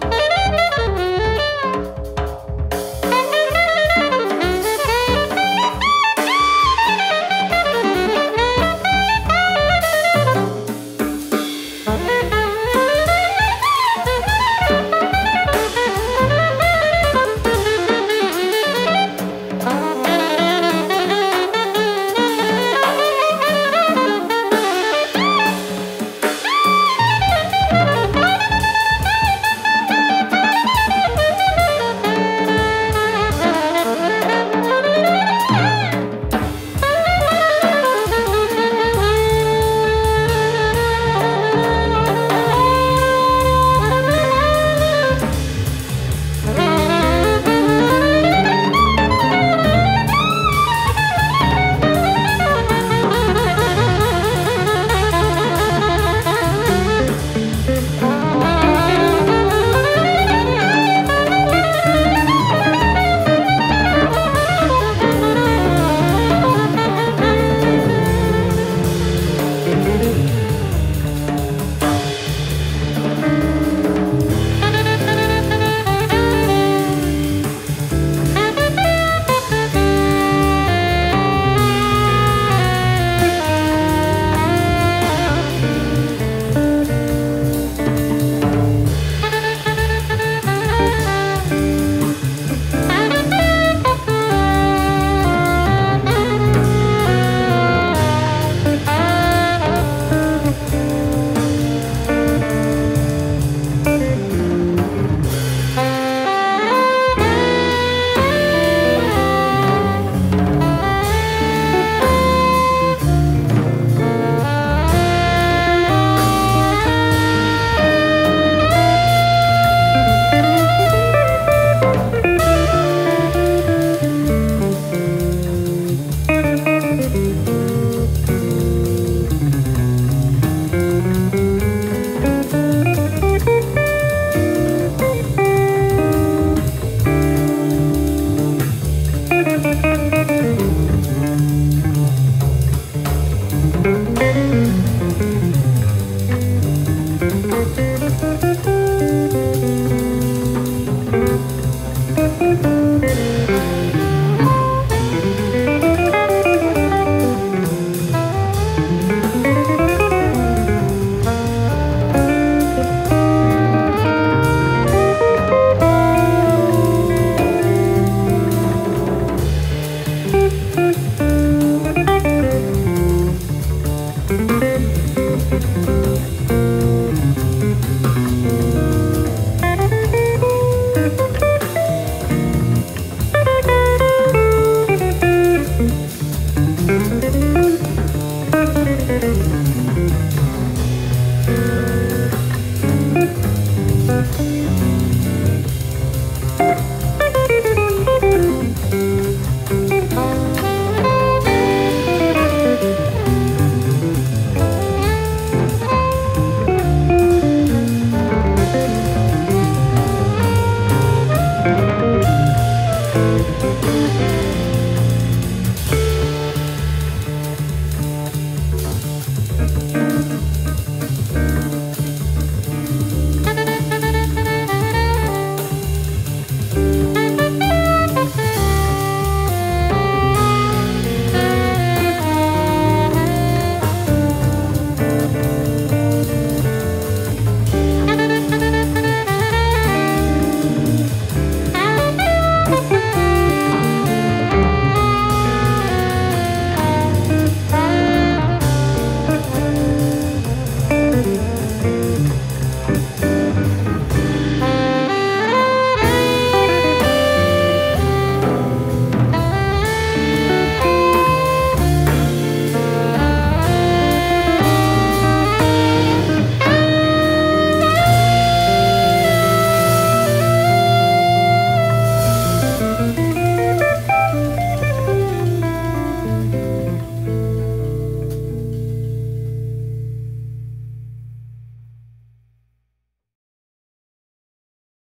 Gracias.